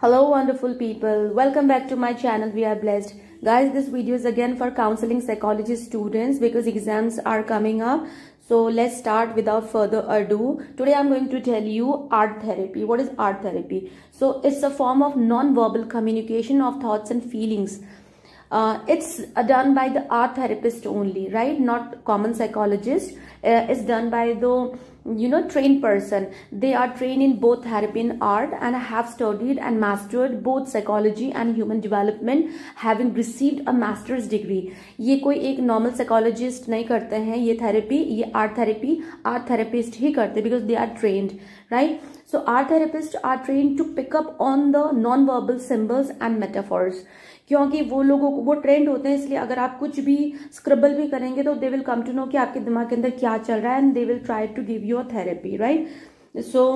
Hello wonderful people. Welcome back to my channel. We are blessed. Guys, this video is again for counseling psychology students because exams are coming up. So let's start without further ado. Today I'm going to tell you art therapy. What is art therapy? So it's a form of non-verbal communication of thoughts and feelings. Uh, it's uh, done by the art therapist only, right? Not common psychologist. Uh, it's done by the you know trained person they are trained in both therapy and art and have studied and mastered both psychology and human development having received a master's degree ये कोई एक normal psychologist नहीं करते हैं ये therapy ये art therapy art therapist ही करते because they are trained right so art therapist are train to pick up on the non verbal symbols and metaphors क्योंकि वो लोगों को वो ट्रेंड होते हैं इसलिए अगर आप कुछ भी स्क्रबल भी करेंगे तो they will come to know कि आपके दिमाग के अंदर क्या चल रहा है and they will try to give you a therapy right so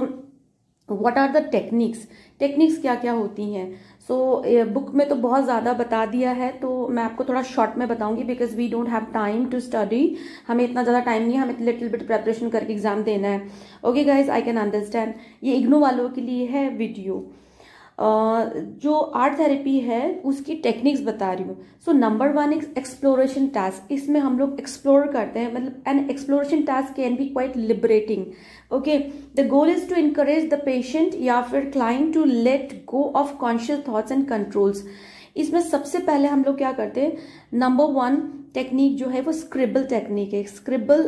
what are the techniques techniques क्या क्या होती हैं? सो so, बुक में तो बहुत ज़्यादा बता दिया है तो मैं आपको थोड़ा शॉर्ट में बताऊँगी because we don't have time to study हमें इतना ज़्यादा टाइम नहीं है हमें लिटिल बिट प्रेपरेशन करके एग्ज़ाम देना है। Okay guys I can understand ये इग्नो वालों के लिए है वीडियो जो आर्ट थेरेपी है, उसकी टेक्निक्स बता रही हूँ। So number one is exploration task इसमें हम लोग एक्सप्लोर करते हैं मतलब an exploration task can be quite liberating okay the goal is to encourage the patient या फिर client to let go of conscious thoughts and controls इसमें सबसे पहले हम लोग क्या करते हैं? नंबर वन टेक्निक जो है वो स्क्रिबल टेक्निक है। स्क्रिबल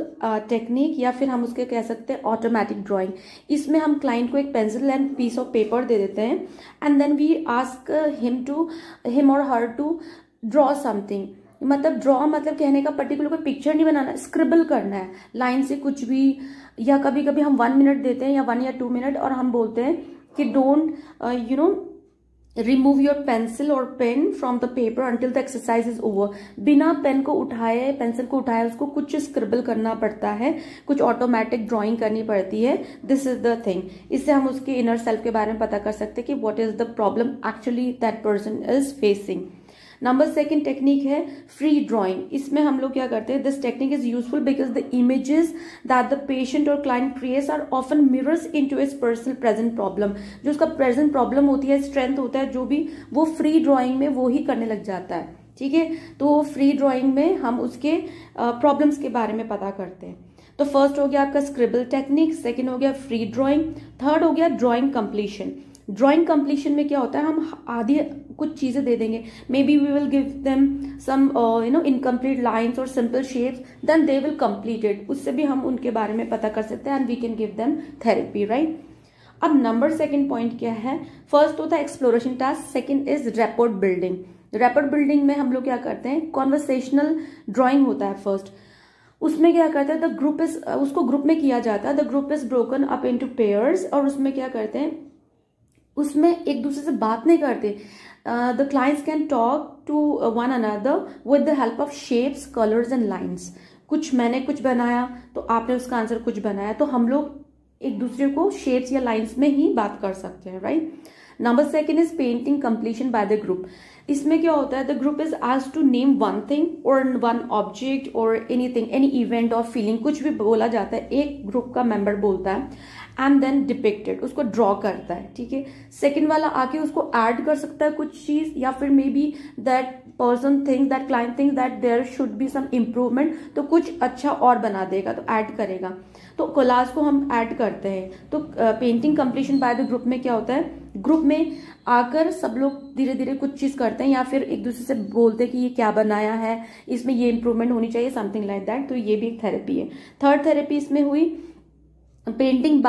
टेक्निक या फिर हम उसके कह सकते हैं ऑटोमेटिक ड्राइंग इसमें हम क्लाइंट को एक pencil and piece of paper दे देते हैं and then we ask him to him और हर टू ड्रॉ समथिंग मतलब ड्रॉ मतलब कहने का पर्टिकुलर कोई पिक्चर नहीं बनाना स्क्रिबल करना है। लाइन से कुछ भी या कभी कभी हम वन मिनट देते हैं या वन या टू मिनट और हम बोलते हैं कि don't you know remove your pencil और pen from the paper until the exercise is over बिना पेन को उठाए पेंसिल को उठाए, उसको कुछ स्क्रिबल करना पड़ता है, कुछ ऑटोमेटिक ड्राइंग करनी पड़ती है। दिस इज़ द थिंग इससे हम उसके इनर सेल्फ के बारे में पता कर सकते हैं कि what is the problem actually that person is facing number second technique है फ्री ड्राइंग इसमें हम लोग क्या करते हैं? This technique is useful because the images that the patient और client creates are often mirrors into is personal present problem जो उसका प्रेजेंट प्रॉब्लम होती है स्ट्रेंथ होता है, जो भी, वो फ्री ड्राइंग में वो ही करने लग जाता है। ठीक है? तो फ्री ड्राइंग में हम उसके प्रॉब्लम्स के बारे में पता करते हैं। तो फ़र्स्ट हो गया आपका स्क्रिबल टेक्निक सेकेंड हो गया फ्री ड्राइंग थर्ड हो गया ड्राइंग कंप्लीशन ड्राइंग कंप्लीशन में क्या होता है, हम आधी कुछ चीज़ें दे देंगे। Maybe we will give them some you know incomplete lines और simple shapes then they will complete it उससे भी हम उनके बारे में पता कर सकते हैं and we can give them therapy right अब नंबर सेकेंड पॉइंट क्या है? फ़र्स्ट होता है exploration task second is rapport building rapport building में हम लोग क्या करते हैं? कॉन्वर्सेशनल ड्राइंग होता है फ़र्स्ट उसमें क्या करते हैं? द ग्रुप इज़ उसको ग्रुप में किया जाता है। The group is broken up into pairs और उसमें क्या करते हैं? उसमें एक दूसरे से बात नहीं करते। The clients can talk to one another with the help of shapes colours and lines कुछ मैंने कुछ बनाया तो आपने उसका आंसर कुछ बनाया तो हम लोग एक दूसरे को शेप्स या लाइन्स में ही बात कर सकते हैं right number second is painting completion by the group इसमें क्या होता है? द ग्रुप इज़ आज टू नेम वन थिंग और वन ऑब्जेक्ट और एनी थिंग एनी इवेंट और फीलिंग कुछ भी बोला जाता है, एक ग्रुप का मेंबर बोलता है। एंड देन डिपिक्टेड उसको ड्रॉ करता है, ठीक है? सेकेंड वाला आके उसको ऐड कर सकता है कुछ चीज़, या फिर maybe that person think that client think that there should be some improvement तो कुछ अच्छा और बना देगा तो ऐड करेगा। तो कोलाज को हम ऐड करते हैं। तो painting completion by the group में क्या होता है? ग्रुप में आकर सब लोग धीरे धीरे कुछ चीज़ करते हैं, या फिर एक दूसरे से बोलते हैं कि ये क्या बनाया है, इसमें ये इंप्रूवमेंट होनी चाहिए समथिंग लाइक दैट तो ये भी एक थेरेपी है। थर्ड थेरेपी इसमें हुई painting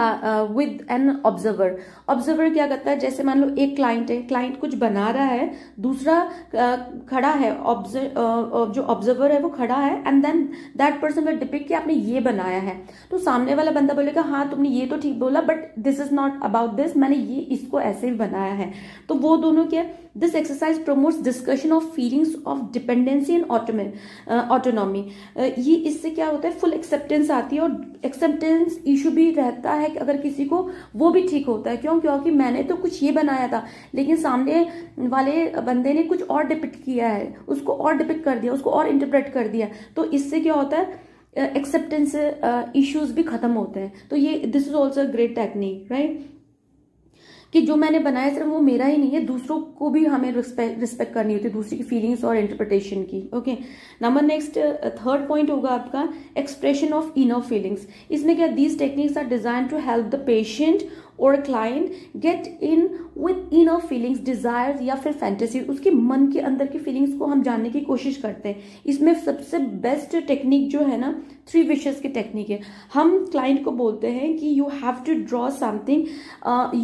with an observer observer क्या करता है? जैसे मान लो एक क्लाइंट है क्लाइंट कुछ बना रहा है दूसरा uh, खड़ा है uh, जो ऑब्जर्वर है वो खड़ा है and then that person will depict कि आपने ये बनाया है। तो सामने वाला बंदा बोलेगा हाँ तुमने ये तो ठीक बोला but this is not about this मैंने ये इसको ऐसे ही बनाया है। तो वो दोनों क्या this exercise promotes discussion of feelings of dependency and autonomy ये इससे क्या होता है? फुल एक्सेप्टेंस आती है और एक्सेप्टेंस इशू भी रहता है कि अगर किसी को वो भी ठीक होता है। क्यों? क्योंकि मैंने तो कुछ ये बनाया था, लेकिन सामने वाले बंदे ने कुछ और डिपिक्ट किया है, उसको और डिपिक्ट कर दिया, उसको और इंटरप्रेट कर दिया। तो इससे क्या होता है? एक्सेप्टेंस इश्यूज़ भी खत्म होते हैं। तो ये this is also great technique right कि जो मैंने बनाया सिर्फ़ वो मेरा ही नहीं है, दूसरों को भी हमें रिस्पेक्ट रिस्पेक्ट करनी होती है, दूसरी की फीलिंग्स और इंटरप्रिटेशन की okay number next third point होगा आपका एक्सप्रेशन ऑफ़ इनर फीलिंग्स इसमें क्या these techniques are design to help the patient और client get in with inner feelings desire या फिर फैंटेसी उसके मन के अंदर की फीलिंग्स को हम जानने की कोशिश करते हैं। इसमें सबसे बेस्ट टेक्निक जो है ना थ्री विशेष की टेक्निक है। हम क्लाइंट को बोलते हैं कि you have to draw something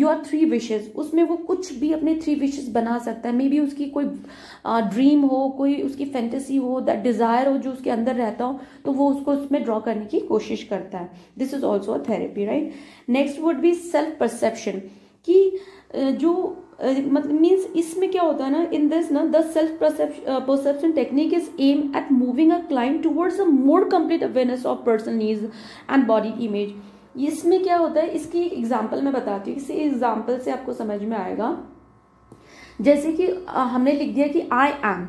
your three wishes उसमें वो कुछ भी अपने थ्री विशेज बना सकता है। मे बी उसकी कोई ड्रीम uh, हो कोई उसकी फैंटेसी हो दैट डिज़ायर हो जो उसके अंदर रहता हो तो वो उसको उसमें ड्रॉ करने की कोशिश करता है। This is also a therapy right next would be self perception कि जो मतलब मीन्स इसमें क्या होता है ना इन दिस ना the self perception technique is aim at moving a client towards a more complete awareness of person needs and body image इसमें क्या होता है, इसकी एग्ज़ाम्पल मैं बताती हूँ, इसी एग्ज़ाम्पल से आपको समझ में आएगा। जैसे कि हमने लिख दिया कि आई एम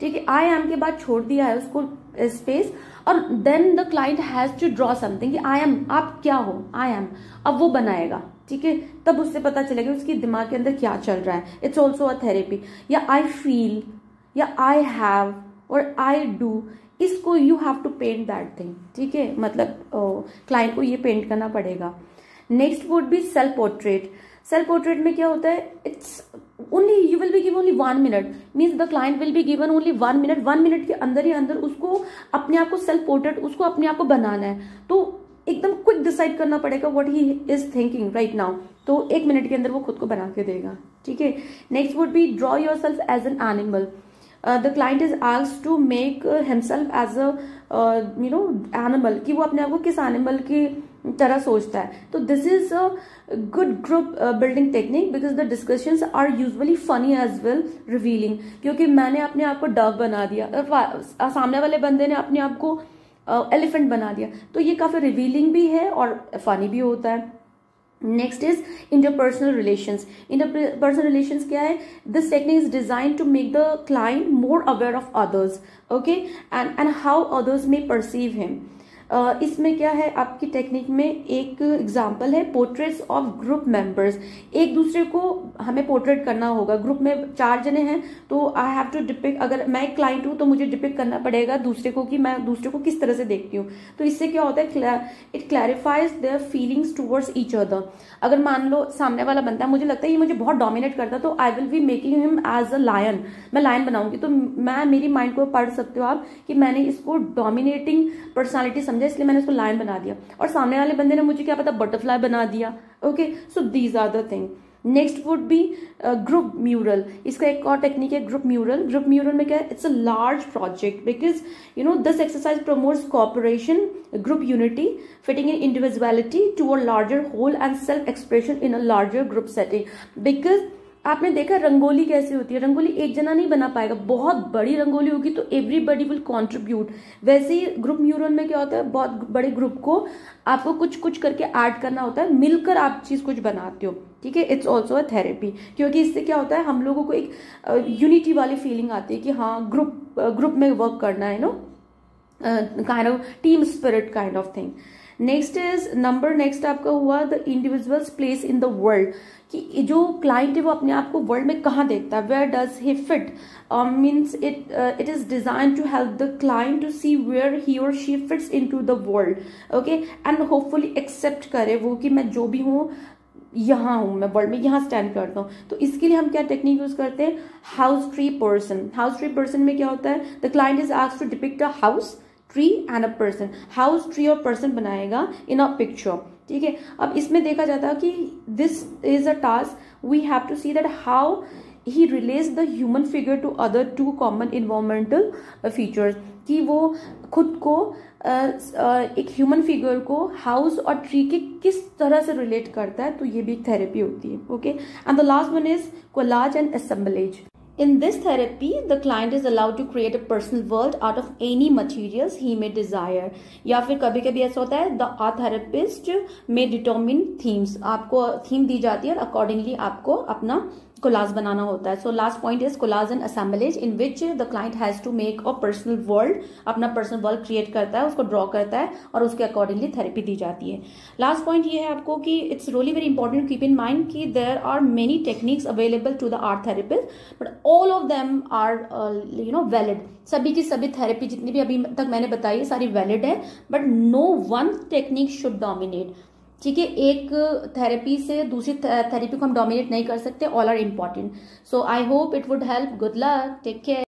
ठीक है आई एम के बाद छोड़ दिया है उसको स्पेस और then the client has to draw something I am आप क्या हो आई एम अब वो बनाएगा। ठीक है? तब उससे पता चलेगा उसकी दिमाग के अंदर क्या चल रहा है। इट्स ऑल्सो अ थेरेपी या आई फील या आई हैव और आई डू इसको you have to paint that thing ठीक है? मतलब क्लाइंट को ये पेंट करना पड़ेगा। Next would be self portrait self portrait में क्या होता है? It's only you will be given only one minute means the client will be given only one minute one minute के अंदर ही अंदर उसको, अपने आप को सेल्फ पोर्ट्रेट उसको अपने आप को बनाना है। तो एकदम क्विक डिसाइड करना पड़ेगा what he is thinking right now तो एक मिनट के अंदर वो खुद को बना के देगा, ठीक है? Next would be draw yourself as an animal the client is also to make himself as you know animal कि वो अपने आप को किस एनिमल की तरह सोचता है। तो this is a good group building technique because the discussions are usually funny as well revealing क्योंकि मैंने अपने आप को डव बना दिया। सामने वाले बंदे ने अपने आप को एलिफेंट बना दिया। तो ये काफ़ी रिवीलिंग भी है और फनी भी होता है। Next is interpersonal relations interpersonal relations क्या है? This technique is design to make the client more aware of others okay and and how others may perceive him इसमें क्या है, आपकी टेक्निक में एक एग्ज़ाम्पल है पोर्ट्रेट्स ऑफ़ ग्रुप मेंबर्स एक दूसरे को हमें पोर्ट्रेट करना होगा। ग्रुप में चार जने हैं तो आई हैव टू डिपिक अगर मैं एक क्लाइंट हूँ तो मुझे डिपिक करना पड़ेगा दूसरे को कि मैं दूसरे को किस तरह से देखती हूँ। तो इससे क्या होता है it clarifies their feelings towards each other अगर मान लो सामने वाला बनता है मुझे लगता है ये मुझे बहुत डोमिनेट करता तो I will be making him as a lion मैं लायन बनाऊँगी। तो मैं, मेरी माइंड को पढ़ सकते हो आप कि मैंने इसको डोमिनेटिंग पर्सनैलिटी समझा। इसलिए मैंने इसको लायन बना दिया। और सामने वाले बंदे ने मुझे क्या पता बटरफ्लाई बना दिया। Okay so these are the thing next would be group mural इसका एक और टेक्निक है ग्रुप म्यूरल ग्रुप म्यूरल में क्या है? It's a large project because you know this exercise promotes cooperation group unity fitting in individuality to a larger whole and self expression in a larger group setting because आपने देखा रंगोली कैसे होती है? रंगोली एक जना नहीं बना पाएगा। बहुत बड़ी रंगोली होगी तो एवरीबडी विल कॉन्ट्रीब्यूट वैसे ही ग्रुप म्यूरल में क्या होता है? बहुत बड़े ग्रुप को आपको कुछ कुछ करके ऐड करना होता है। मिलकर आप चीज़ कुछ बनाते हो। ठीक है? इट्स ऑल्सो अ थेरेपी क्योंकि इससे क्या होता है? हम लोगों को एक यूनिटी वाली फीलिंग आती है कि हाँ ग्रुप ग्रुप में वर्क करना है no kind of team spirit kind of thing next is number next आपका हुआ the individuals place in the world कि जो क्लाइंट है, वो अपने आप को वर्ल्ड में कहाँ देखता है? Where does he fit means it it is design to help the client to see where he और she fits into the world okay and hopefully accept करे वो कि मैं जो भी हूँ, यहाँ हूँ, मैं वर्ल्ड में यहाँ स्टैंड करता हूँ। तो इसके लिए हम क्या टेक्निक यूज़ करते हैं? House tree person house tree person में क्या होता है? The client is ask to depict a house tree and a person house tree और पर्सन बनाएगा इन अ पिक्चर ठीक है? अब इसमें देखा जाता है कि this is a task we have to see that how he relates the human figure to other two common environmental features कि वो खुद को uh, uh, एक ह्यूमन फिगर को हाउस और ट्री के किस तरह से रिलेट करता है तो ये भी एक थेरेपी होती है okay and the last one is collage and assemblage In this therapy, the client is allowed to create a personal world out of any materials he may desire. या फिर कभी कभी ऐसा होता है the therapist may determine themes आपको theme दी जाती है और अकॉर्डिंगली आपको अपना कोलाज बनाना होता है so last point is collage and assemblage in which the client has to make a personal world अपना पर्सनल वर्ल्ड क्रिएट करता है उसको ड्रॉ करता है और उसके अकॉर्डिंगली थेरेपी दी जाती है लास्ट पॉइंट ये है आपको कि it's really very important keep in mind कि there are many techniques available to the art therapist but all of them are you know valid सभी की सभी थेरेपी जितनी भी अभी तक मैंने बताई सारी वैलिड है but no one technique should dominate ठीक है, एक थेरेपी से दूसरी थेरेपी को हम डोमिनेट नहीं कर सकते all are important so I hope it would help good luck take care